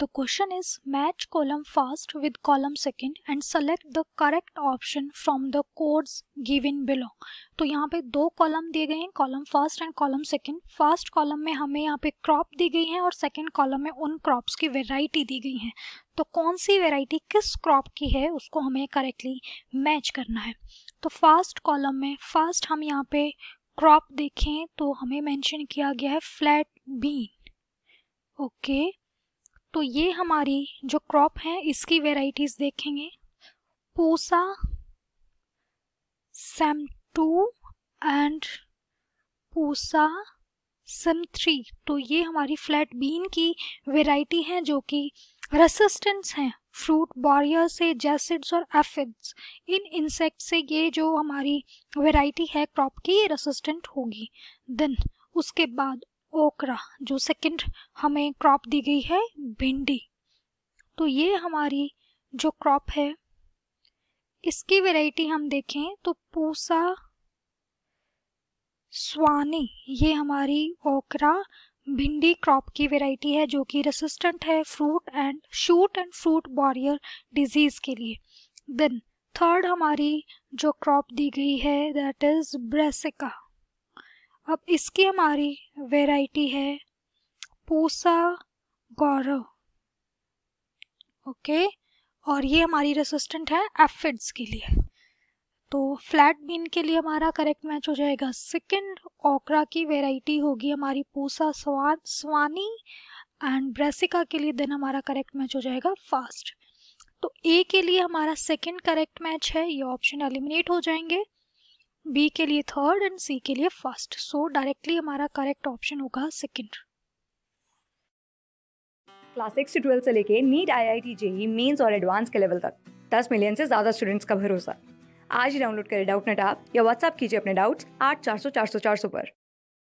The question is, match column first with column second and select the correct option from the codes given below. तो यहाँ पे दो column दिए गए हैं column first and column second first column में हमें यहाँ पे क्रॉप दी गई है और सेकंड कॉलम में उन क्रॉप्स की वेराइटी दी गई है। तो कौन सी वेराइटी किस क्रॉप की है, उसको हमें करेक्टली मैच करना है। तो फ़र्स्ट कॉलम में फ़र्स्ट हम यहाँ पे क्रॉप देखें तो हमें मेंशन किया गया है फ्लैट बीन ओके तो ये हमारी जो क्रॉप है, इसकी वेराइटीज देखेंगे। Pusa Sem two and Pusa Sem three तो ये हमारी फ्लैट बीन की वेराइटी है जो कि रेसिस्टेंस हैं। फ्रूट बॉरियर से जैसिड्स और एफिड्स इन इंसेक्ट से ये जो हमारी वेराइटी है क्रॉप की, ये रेसिस्टेंट होगी। देन उसके बाद ओकरा, जो सेकंड हमें क्रॉप दी गई है, भिंडी। तो ये हमारी जो क्रॉप है, इसकी वैरायटी हम देखें तो पूसा, स्वानी, ये हमारी ओकरा भिंडी क्रॉप की वैरायटी है, जो कि रेसिस्टेंट है fruit and shoot and fruit borer disease के लिए। देन थर्ड हमारी जो क्रॉप दी गई है दैट इज़ ब्रेसिका अब इसकी हमारी वैरायटी है पूसा गौरव ओके और ये हमारी रेसिस्टेंट है एफिड्स के लिए। तो फ्लैट बीन के लिए हमारा करेक्ट मैच हो जाएगा। सेकंड ओकरा की वैरायटी होगी हमारी पूसा स्वान, स्वानी एंड ब्रेसिका के लिए देन हमारा करेक्ट मैच हो जाएगा फास्ट तो ए के लिए हमारा सेकंड करेक्ट मैच है। ये ऑप्शन एलिमिनेट हो जाएँगे। बी के लिए थर्ड एंड सी के लिए फ़र्स्ट सो डायरेक्टली हमारा करेक्ट ऑप्शन होगा सेकेंड क्लास सिक्स से ट्वेल्थ से लेके NEET I I T JEE mains और एडवांस के लेवल तक. दस मिलियन से ज़्यादा स्टूडेंट्स का भरोसा. आज ही डाउनलोड करें डाउट नेट आप या व्हाट्सअप कीजिए अपने डाउट्स आठ चार सौ चार सौ चार सौ पर.